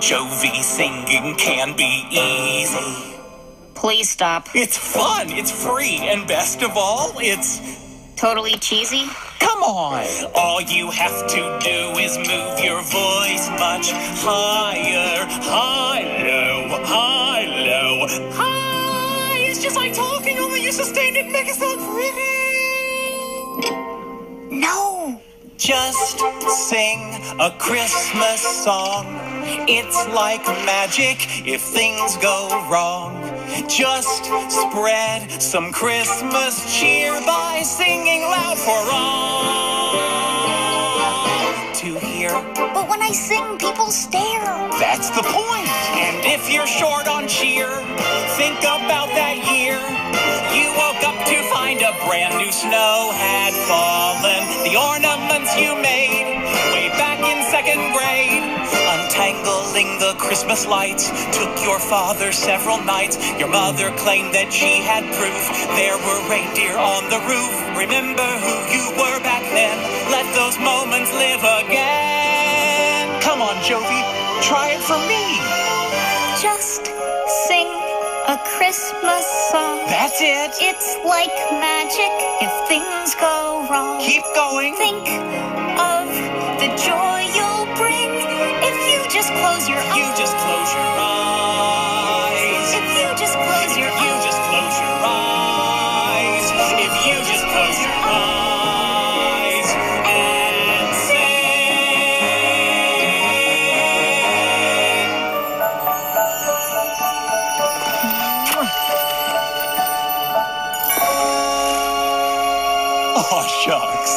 Jovie singing can be easy. Please stop. It's fun, it's free, and best of all, it's. Totally cheesy? Come on! All you have to do is move your voice much higher. High, low, high, low, high. It's just like talking, only you sustained it, make it sound pretty. No! Just sing a Christmas song. It's like magic if things go wrong. Just spread some Christmas cheer by singing loud for all to hear. But when I sing, people stare. That's the point. And if you're short on cheer, think about that year. You woke up to find a brand new snow had fallen. The ornaments you made way back in second grade. Untangling the Christmas lights took your father several nights. Your mother claimed that she had proof there were reindeer on the roof. Remember who you were back then. Let those moments live again. Come on, Jovie, try it for me. Just sing a Christmas song. That's it. It's like magic if things go wrong. Keep going. Think of the joy you'll bring if you just close your You just close your eyes. If you just close your You just close your eyes. If you just close your eyes and sing. Oh, shucks.